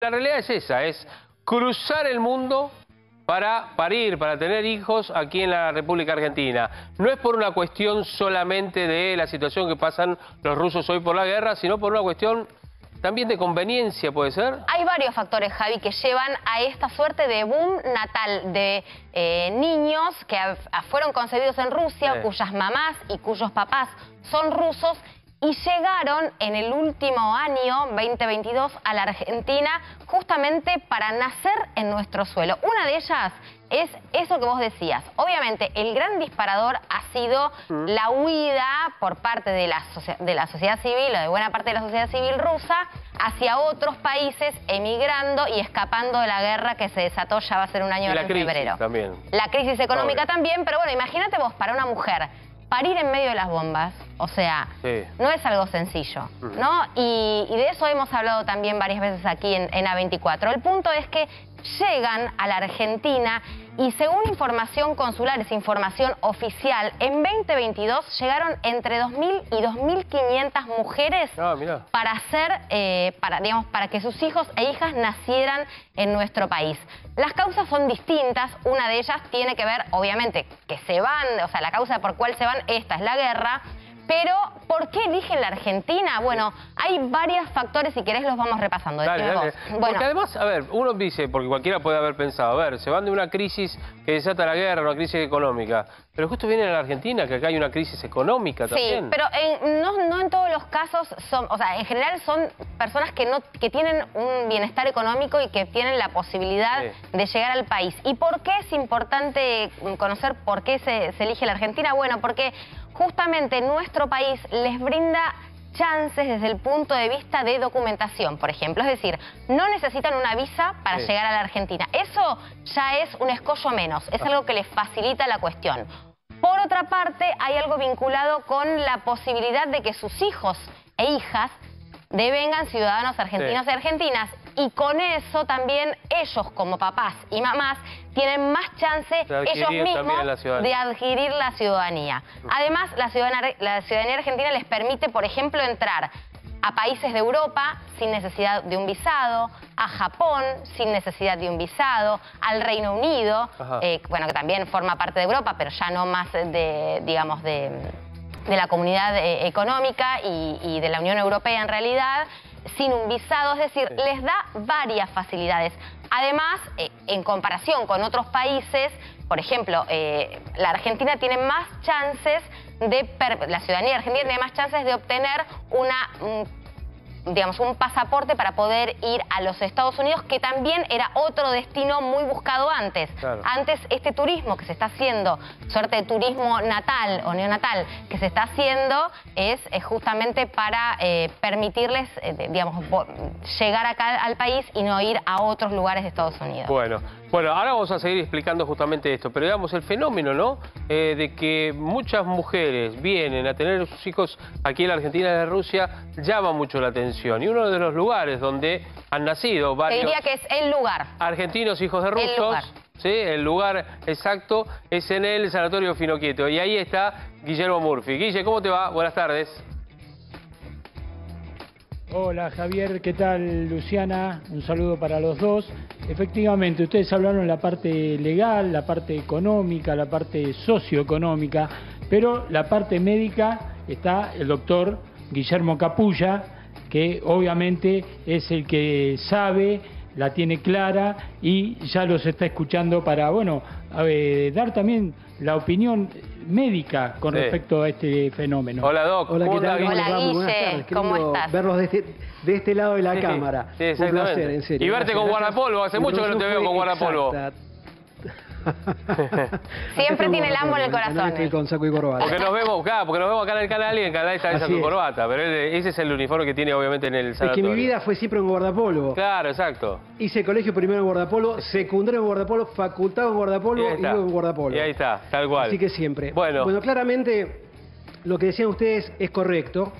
La realidad es esa, es cruzar el mundo para parir, para tener hijos aquí en la República Argentina. No es por una cuestión solamente de la situación que pasan los rusos hoy por la guerra, sino por una cuestión también de conveniencia, ¿puede ser? Hay varios factores, Javi, que llevan a esta suerte de boom natal de eh, niños que fueron concebidos en Rusia, cuyas mamás y cuyos papás son rusos y llegaron en el último año, 2022, a la Argentina justamente para nacer en nuestro suelo. Una de ellas es eso que vos decías. Obviamente, el gran disparador ha sido mm. la huida por parte de la, de la sociedad civil o de buena parte de la sociedad civil rusa hacia otros países, emigrando y escapando de la guerra que se desató ya va a ser un año en febrero. También. La crisis económica también, pero bueno, imagínate vos para una mujer parir en medio de las bombas, o sea, no es algo sencillo, ¿no? Y, de eso hemos hablado también varias veces aquí en, en A24. El punto es que llegan a la Argentina y según información consular, es información oficial, en 2022 llegaron entre 2.000 y 2.500 mujeres ah, para hacer, eh, para, digamos, para que sus hijos e hijas nacieran en nuestro país. Las causas son distintas, una de ellas tiene que ver, obviamente, que se van, o sea, la causa por cuál se van, esta es la guerra, pero, ¿por qué eligen la Argentina? Bueno, hay varios factores, si querés los vamos repasando. Dale, Porque además, a ver, uno dice, porque cualquiera puede haber pensado, a ver, se van de una crisis que desata la guerra, una crisis económica, pero justo vienen a la Argentina, que acá hay una crisis económica también. Sí, pero no, en todos los casos son, o sea, en general son personas que, no, que tienen un bienestar económico y que tienen la posibilidad de llegar al país. ¿Y por qué es importante conocer por qué se, se elige la Argentina? Bueno, porque justamente nuestro país les brinda chances desde el punto de vista de documentación, por ejemplo. Es decir, no necesitan una visa para llegar a la Argentina. Eso ya es un escollo menos, es algo que les facilita la cuestión. Por otra parte, hay algo vinculado con la posibilidad de que sus hijos e hijas devengan ciudadanos argentinos y argentinas y con eso también ellos como papás y mamás tienen más chance ellos mismos de adquirir la ciudadanía. Además, la ciudadanía, la ciudadanía argentina les permite, por ejemplo, entrar a países de Europa sin necesidad de un visado, a Japón sin necesidad de un visado, al Reino Unido, eh, bueno, que también forma parte de Europa, pero ya no más de, digamos, de, la comunidad eh, económica y de la Unión Europea en realidad, sin un visado, es decir, les da varias facilidades. Además, eh, en comparación con otros países, por ejemplo, eh, la Argentina tiene más chances de, la ciudadanía argentina tiene más chances de obtener una digamos, un pasaporte para poder ir a los Estados Unidos, que también era otro destino muy buscado antes. Antes este turismo que se está haciendo, suerte de turismo natal o neonatal, que se está haciendo es, justamente para eh, permitirles, eh, digamos, llegar acá al país y no ir a otros lugares de Estados Unidos. Bueno, bueno, ahora vamos a seguir explicando justamente esto, pero digamos el fenómeno, ¿no? Eh, de que muchas mujeres vienen a tener sus hijos aquí en la Argentina de Rusia llama mucho la atención. Y uno de los lugares donde han nacido varios... diría que es el lugar. Argentinos hijos de rusos. El lugar. ¿sí? El lugar exacto es en el Sanatorio Finoquieto. Y ahí está Guillermo Murphy. Guille, ¿cómo te va? Buenas tardes. Hola Javier, ¿qué tal Luciana? Un saludo para los dos. Efectivamente, ustedes hablaron la parte legal, la parte económica, la parte socioeconómica, pero la parte médica está el doctor Guillermo Capulla, que obviamente es el que sabe, la tiene clara y ya los está escuchando para, bueno, dar también la opinión médica con respecto a este fenómeno. Hola, Doc. Hola, ¿qué tal? Hola, Guille. ¿Cómo estás? Verlos de este, de este lado de la cámara. Sí, exactamente. en serio. Y verte con guardapolvo. Hace mucho que no te veo con guardapolvo. Siempre tiene el ambo en el corazón. con saco y corbata. Porque nos vemos, acá, porque nos vemos acá en el canal y en canal está esa con corbata. Pero ese es el uniforme que tiene obviamente en el sanatorio. Es que mi vida fue siempre en guardapolvo. Claro, exacto. Hice colegio primero en guardapolvo, secundario en guardapolvo, facultad en guardapolvo y, luego en guardapolvo. Y ahí está, tal cual. Así que siempre. Bueno, bueno claramente lo que decían ustedes es correcto.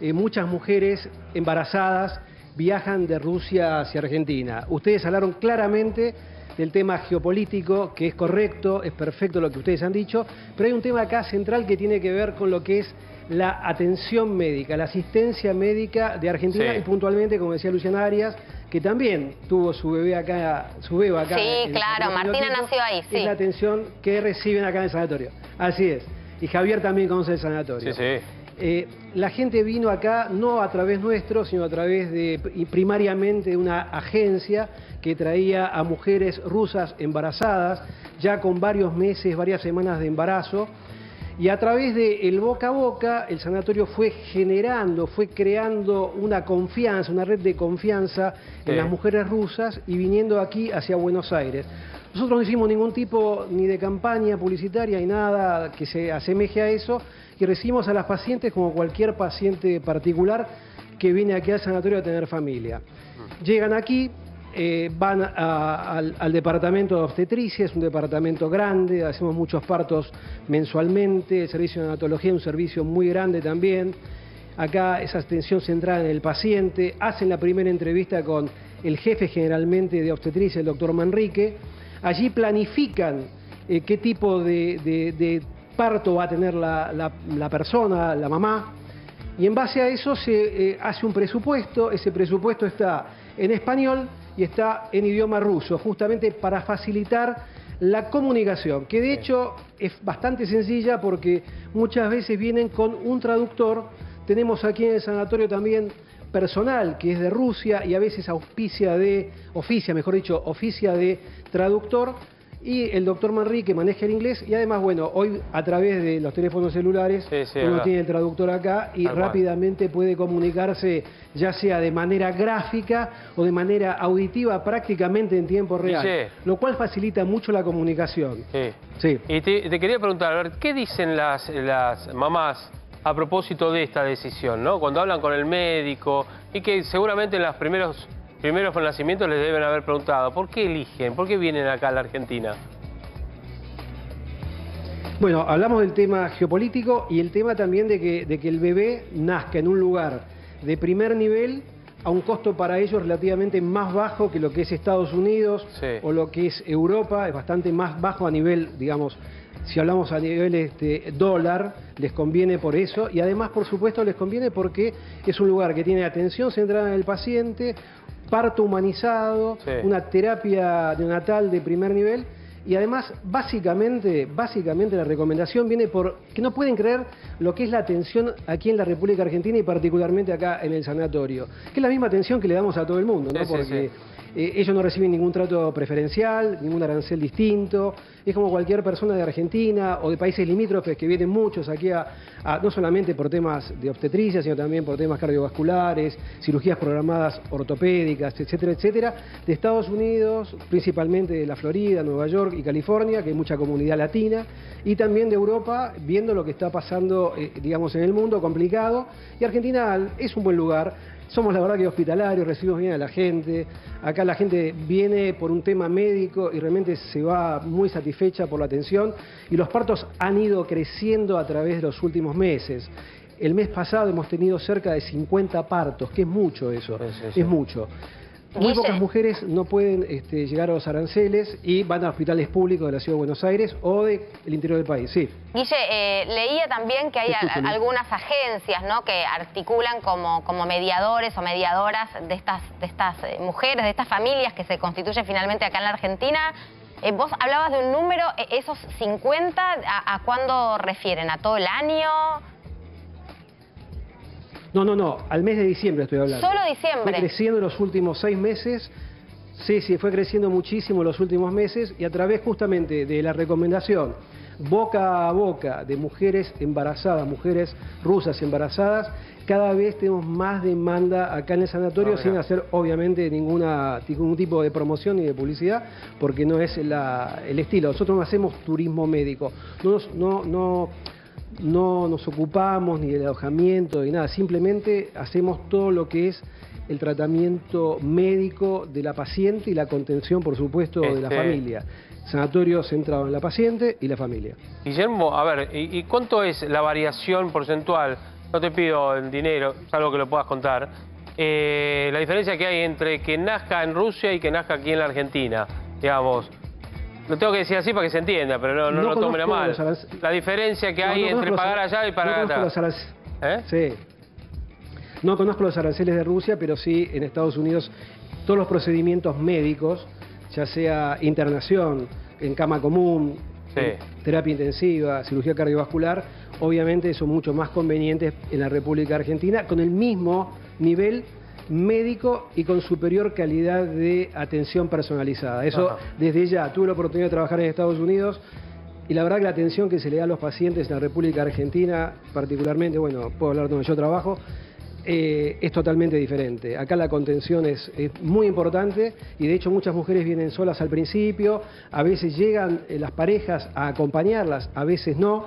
Eh, muchas mujeres embarazadas viajan de Rusia hacia Argentina. Ustedes hablaron claramente del tema geopolítico, que es correcto, es perfecto lo que ustedes han dicho, pero hay un tema acá central que tiene que ver con lo que es la atención médica, la asistencia médica de Argentina y puntualmente, como decía Luciana Arias, que también tuvo su bebé acá, su bebé acá. Sí, claro, Martina nació ahí, sí. Es la atención que reciben acá en el sanatorio. Así es. Y Javier también conoce el sanatorio. Sí, sí. Eh, la gente vino acá no a través nuestro, sino a través de primariamente de una agencia que traía a mujeres rusas embarazadas, ya con varios meses, varias semanas de embarazo. Y a través de el boca a boca, el sanatorio fue generando, fue creando una confianza, una red de confianza en las mujeres rusas y viniendo aquí hacia Buenos Aires. Nosotros no hicimos ningún tipo ni de campaña publicitaria ni nada que se asemeje a eso y recibimos a las pacientes como cualquier paciente particular que viene aquí al sanatorio a tener familia. Llegan aquí, eh, van al, departamento de obstetricia, es un departamento grande, hacemos muchos partos mensualmente, el servicio de anatología es un servicio muy grande también. Acá esa atención centrada en el paciente, hacen la primera entrevista con el jefe generalmente de obstetricia, el doctor Manrique, allí planifican eh, qué tipo de, parto va a tener la, persona, la mamá, y en base a eso se eh, hace un presupuesto, ese presupuesto está en español y está en idioma ruso, justamente para facilitar la comunicación, que de hecho es bastante sencilla porque muchas veces vienen con un traductor. Tenemos aquí en el sanatorio también personal que es de Rusia y a veces auspicia de, oficia, mejor dicho, oficia de traductor y el doctor Manrique maneja el inglés y además, bueno, hoy a través de los teléfonos celulares uno tiene el traductor acá y rápidamente puede comunicarse ya sea de manera gráfica o de manera auditiva prácticamente en tiempo real, lo cual facilita mucho la comunicación. Sí. Y te, quería preguntar, a ver, ¿qué dicen las, las mamás a propósito de esta decisión, ¿no? Cuando hablan con el médico y que seguramente en los primeros primeros nacimientos les deben haber preguntado, ¿por qué eligen? ¿Por qué vienen acá a la Argentina? Bueno, hablamos del tema geopolítico y el tema también de que, de que el bebé nazca en un lugar de primer nivel a un costo para ellos relativamente más bajo que lo que es Estados Unidos o lo que es Europa, es bastante más bajo a nivel, digamos, si hablamos a nivel este, dólar, les conviene por eso y además, por supuesto, les conviene porque es un lugar que tiene atención centrada en el paciente, parto humanizado, una terapia neonatal de primer nivel y además, básicamente, básicamente la recomendación viene por que no pueden creer lo que es la atención aquí en la República Argentina y particularmente acá en el sanatorio, que es la misma atención que le damos a todo el mundo, ¿no? Porque eh, ellos no reciben ningún trato preferencial, ningún arancel distinto. Es como cualquier persona de Argentina o de países limítrofes que vienen muchos aquí a, no solamente por temas de obstetricia, sino también por temas cardiovasculares, cirugías programadas ortopédicas, etcétera, etcétera, de Estados Unidos, principalmente de la Florida, Nueva York y California, que hay mucha comunidad latina, y también de Europa, viendo lo que está pasando, eh, digamos, en el mundo complicado. Y Argentina es un buen lugar somos la verdad que hospitalarios, recibimos bien a la gente. Acá la gente viene por un tema médico y realmente se va muy satisfecha por la atención. Y los partos han ido creciendo a través de los últimos meses. El mes pasado hemos tenido cerca de 50 partos, que es mucho eso, es mucho. Muy pocas mujeres no pueden este, llegar a los aranceles y van a hospitales públicos de la Ciudad de Buenos Aires o del interior del país, sí. Guille, eh, leía también que hay algunas agencias ¿no? que articulan como, como mediadores o mediadoras de estas, de estas eh, mujeres, de estas familias que se constituyen finalmente acá en la Argentina. Eh, vos hablabas de un número, esos 50, ¿a, ¿a cuándo refieren? ¿A todo el año? No, no, no, al mes de diciembre estoy hablando. Solo diciembre. Fue creciendo en los últimos seis meses. Sí, sí, fue creciendo muchísimo en los últimos meses y a través justamente de la recomendación boca a boca de mujeres embarazadas, mujeres rusas embarazadas, cada vez tenemos más demanda acá en el sanatorio ah, sin hacer obviamente ninguna, ningún tipo de promoción ni de publicidad porque no es el estilo. Nosotros no hacemos turismo médico, no, no, no no nos ocupamos ni del alojamiento ni nada, simplemente hacemos todo lo que es el tratamiento médico de la paciente y la contención, por supuesto, de la este familia. Sanatorio centrado en la paciente y la familia. Guillermo, a ver, ¿y, cuánto es la variación porcentual? No te pido el dinero, algo que lo puedas contar. Eh, la diferencia que hay entre que nazca en Rusia y que nazca aquí en la Argentina, digamos. Lo tengo que decir así para que se entienda, pero no, no, lo tomen a mal. La diferencia que hay entre pagar allá y pagar acá. ¿Eh? Sí. No conozco los aranceles de Rusia, pero sí en Estados Unidos todos los procedimientos médicos, ya sea internación, en cama común, terapia intensiva, cirugía cardiovascular, obviamente son mucho más convenientes en la República Argentina, con el mismo nivel médico y con superior calidad de atención personalizada. Eso desde ya tuve la oportunidad de trabajar en Estados Unidos y la verdad que la atención que se le da a los pacientes en la República Argentina, particularmente, bueno, puedo hablar donde yo trabajo, eh, es totalmente diferente. Acá la contención es, muy importante y de hecho muchas mujeres vienen solas al principio, a veces llegan eh, las parejas a acompañarlas, a veces no.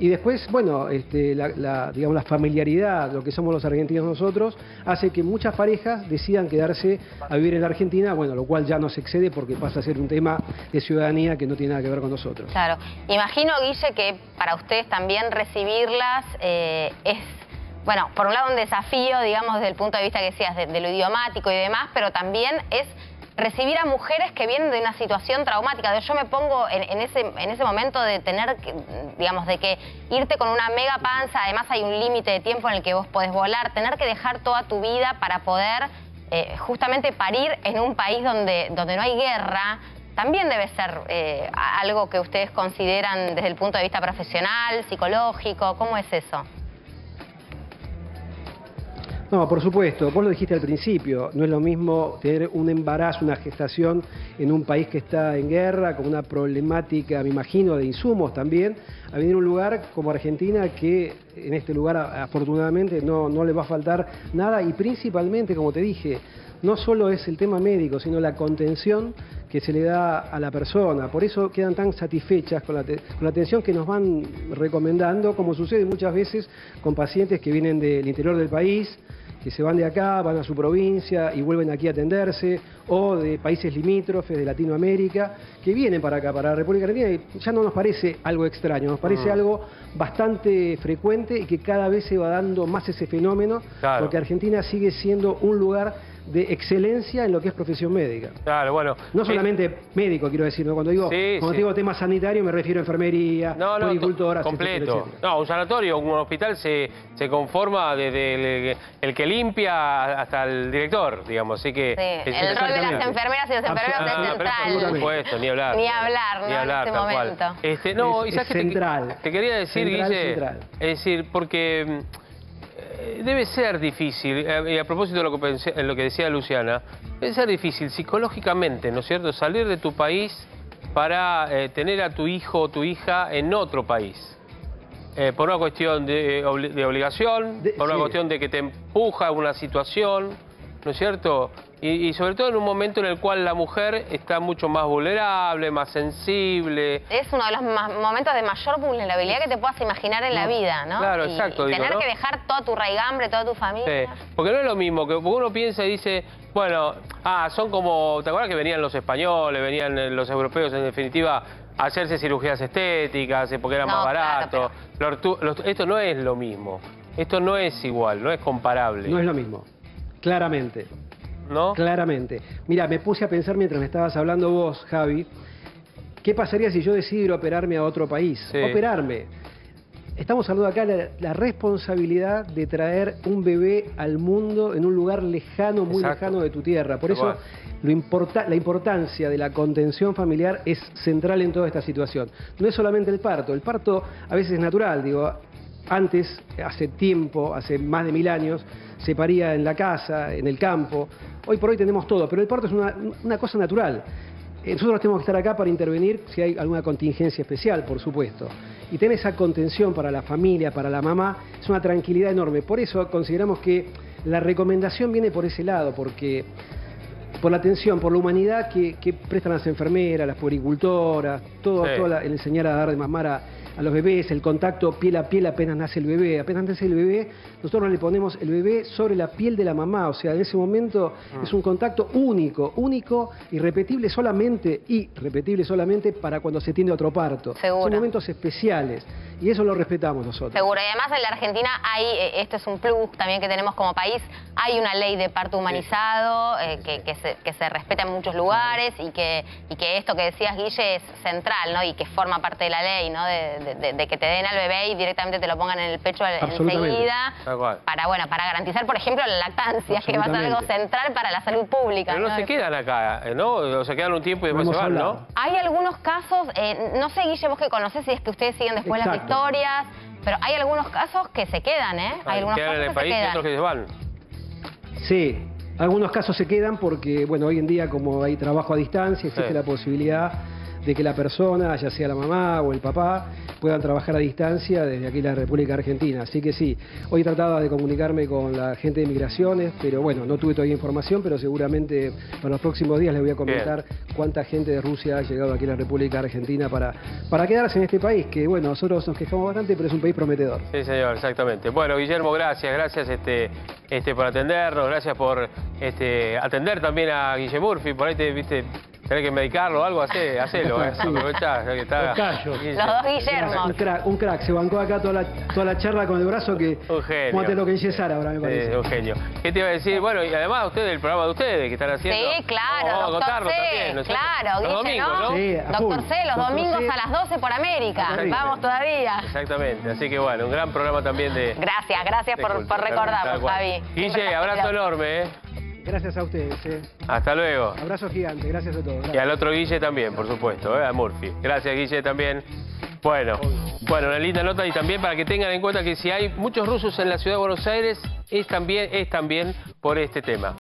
Y después, bueno, este, la, digamos, la familiaridad, lo que somos los argentinos nosotros, hace que muchas parejas decidan quedarse a vivir en la Argentina, bueno, lo cual ya nos excede porque pasa a ser un tema de ciudadanía que no tiene nada que ver con nosotros. Claro. Imagino, Guille, que para ustedes también recibirlas eh, es bueno, por un lado un desafío, digamos, desde el punto de vista que decías, de, lo idiomático y demás, pero también es recibir a mujeres que vienen de una situación traumática. Yo me pongo en, ese, en ese momento de tener, digamos, de que irte con una mega panza, además hay un límite de tiempo en el que vos podés volar, tener que dejar toda tu vida para poder eh, justamente parir en un país donde, donde no hay guerra, también debe ser eh, algo que ustedes consideran desde el punto de vista profesional, psicológico, ¿cómo es eso? No, por supuesto, vos lo dijiste al principio, no es lo mismo tener un embarazo, una gestación en un país que está en guerra, con una problemática, me imagino, de insumos también, a venir a un lugar como Argentina que en este lugar afortunadamente no, no le va a faltar nada y principalmente, como te dije, no solo es el tema médico, sino la contención que se le da a la persona. Por eso quedan tan satisfechas con la, con la, atención que nos van recomendando, como sucede muchas veces con pacientes que vienen del interior del país, que se van de acá, van a su provincia y vuelven aquí a atenderse, o de países limítrofes de Latinoamérica, que vienen para acá, para la República Argentina, y ya no nos parece algo extraño, nos parece mm. algo bastante frecuente y que cada vez se va dando más ese fenómeno, porque Argentina sigue siendo un lugar de excelencia en lo que es profesión médica. Claro, bueno. No solamente médico, quiero decir, cuando digo cuando digo tema sanitario me refiero a enfermería, no, no, completo. No, un sanatorio, un hospital se, se conforma desde el, que limpia hasta el director, digamos, así que... Sí, el rol de las enfermeras y los enfermeros es central. Por supuesto, ni hablar. Ni hablar, ¿no? Ni hablar, en este momento. Este, no, es, central. Te, quería decir, Guille, es decir, porque eh, debe ser difícil, eh, y a propósito de lo que, lo que decía Luciana, debe ser difícil psicológicamente, ¿no es cierto?, salir de tu país para eh, tener a tu hijo o tu hija en otro país. por una cuestión de, obligación, por una cuestión de que te empuja a una situación, ¿no es cierto? Y, sobre todo en un momento en el cual la mujer está mucho más vulnerable, más sensible. Es uno de los momentos de mayor vulnerabilidad que te puedas imaginar en la vida, ¿no? Claro, exacto. Y tener que dejar toda tu raigambre, toda tu familia. Sí, porque no es lo mismo, que uno piensa y dice, bueno, ah, son como, ¿te acuerdas que venían los españoles, venían los europeos en definitiva a hacerse cirugías estéticas eh, porque era más barato? esto no es lo mismo, esto no es igual, no es comparable. No es lo mismo, claramente. ¿No? Claramente. Mira, me puse a pensar mientras me estabas hablando vos, Javi, ¿qué pasaría si yo decido ir a operarme a otro país? Operarme. Estamos hablando acá de la, responsabilidad de traer un bebé al mundo en un lugar lejano, muy lejano de tu tierra. Por eso lo importa, la importancia de la contención familiar es central en toda esta situación. No es solamente el parto, el parto a veces es natural, digo, antes, hace tiempo, hace más de mil años, se paría en la casa, en el campo. Hoy por hoy tenemos todo, pero el parto es una, cosa natural. Eh, nosotros tenemos que estar acá para intervenir si hay alguna contingencia especial, por supuesto. Y tener esa contención para la familia, para la mamá, es una tranquilidad enorme. Por eso consideramos que la recomendación viene por ese lado, porque por la atención, por la humanidad que, prestan las enfermeras, las puericultoras, todo, el enseñar a dar de mamar a, a los bebés, el contacto piel a piel apenas nace el bebé. Apenas nace el bebé, nosotros le ponemos el bebé sobre la piel de la mamá. O sea, en ese momento mm. es un contacto único, único, irrepetible solamente, y repetible solamente para cuando se tiene otro parto. Son momentos especiales y eso lo respetamos nosotros. Seguro, y además en la Argentina hay, eh, esto es un plus también que tenemos como país, hay una ley de parto humanizado eh, que, se, que, se, respeta en muchos lugares y que, y que esto que decías, Guille, es central, ¿no? Y que forma parte de la ley, ¿no? De, de, de que te den al bebé y directamente te lo pongan en el pecho enseguida. Para, bueno, para garantizar, por ejemplo, la lactancia, que va a ser algo central para la salud pública. Pero no se quedan acá, eh, ¿no? O se quedan un tiempo y después Lo se van. ¿no? Hay algunos casos, eh, no sé, Guille, vos que conocés si es que ustedes siguen después las Exacto. victorias, pero hay algunos casos que se quedan, ¿eh? Hay algunos quedan casos en el que país se y quedan. otros que se van. Sí, algunos casos se quedan porque, bueno, hoy en día como hay trabajo a distancia, existe Sí. la posibilidad de que la persona, ya sea la mamá o el papá, puedan trabajar a distancia desde aquí la República Argentina. Así que sí, hoy trataba de comunicarme con la gente de migraciones, pero bueno, no tuve todavía información, pero seguramente para los próximos días les voy a comentar cuánta gente de Rusia ha llegado aquí a la República Argentina para, para quedarse en este país, que bueno, nosotros nos quejamos bastante, pero es un país prometedor. Sí, señor, exactamente. Bueno, Guillermo, gracias, gracias este, este, por atendernos, gracias por este, atender también a Guille Murphy, por ahí te, viste, tenés que medicarlo o algo, hacé, hacelo, eh. Aprovechá, ya que está. Los dos Un crack, un crack, se bancó acá toda la, toda la charla con el brazo que Un genio. Lo que dice Sara ahora, me parece. Sí, un genio. ¿Qué te iba a decir? Bueno, y además ustedes, el programa de ustedes que están haciendo. Sí, claro, Vamos a doctor contarlo C, también. claro, Los Guille, domingos, ¿no? Sí, a Doctor. C, los Doctor domingos C. a las 12 por América. Vamos todavía. Exactamente, así que bueno, un gran programa también de... Gracias, gracias de por, por recordarnos. Javi. Guille, abrazo enorme, ¿eh? Gracias a ustedes. eh. Hasta luego. Abrazo gigante, gracias a todos. Y al otro Guille también, por supuesto, ¿eh? a Murphy. Gracias, Guille, también. Bueno, bueno, una linda nota y también para que tengan en cuenta que si hay muchos rusos en la ciudad de Buenos Aires, es también, es también por este tema.